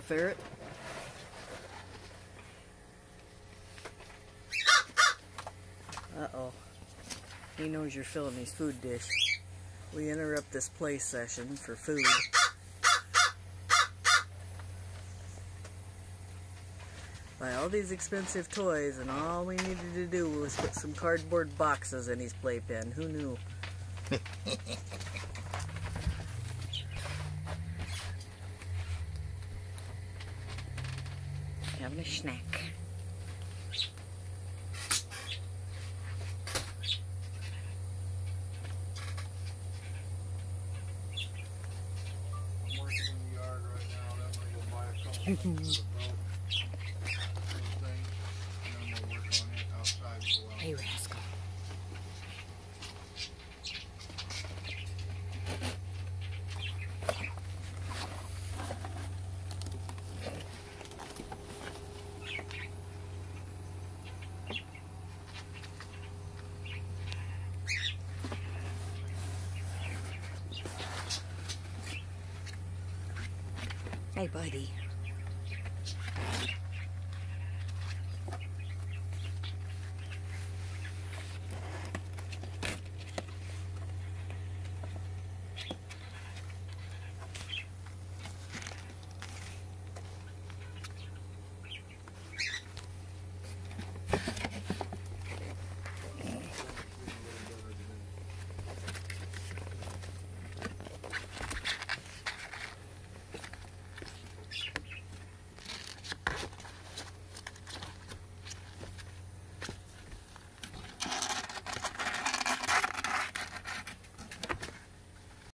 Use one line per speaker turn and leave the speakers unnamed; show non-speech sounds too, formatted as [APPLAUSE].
ferret. Uh-oh. He knows you're filling his food dish. We interrupt this play session for food. Buy all these expensive toys and all we needed to do was put some cardboard boxes in his playpen. Who knew? [LAUGHS] Having a snack.
I'm working in the yard right now. [LAUGHS]
Hey, buddy.